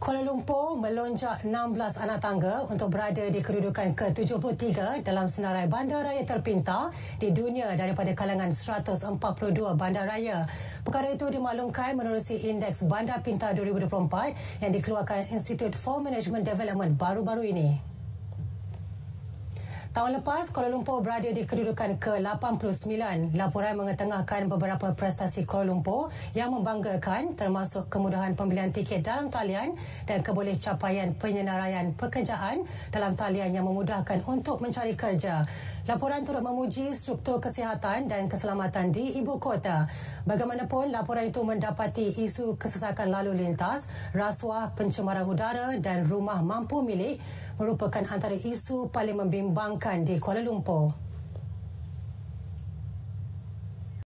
Kuala Lumpur melonjak 16 anak tangga untuk berada di kedudukan ke-73 dalam senarai bandaraya terpintar di dunia daripada kalangan 142 bandaraya. Perkara itu dimaklumkan menerusi Indeks Bandar Pintar 2024 yang dikeluarkan Institute for Management Development baru-baru ini. Tahun lepas, Kuala Lumpur berada di kedudukan ke-89. Laporan mengetengahkan beberapa prestasi Kuala Lumpur yang membanggakan termasuk kemudahan pembelian tiket dalam talian dan keboleh capaian penyenaraian pekerjaan dalam talian yang memudahkan untuk mencari kerja. Laporan turut memuji struktur kesihatan dan keselamatan di ibu kota. Bagaimanapun, laporan itu mendapati isu kesesakan lalu lintas, rasuah pencemaran udara dan rumah mampu milik merupakan antara isu paling membimbangkan di Kuala Lumpur.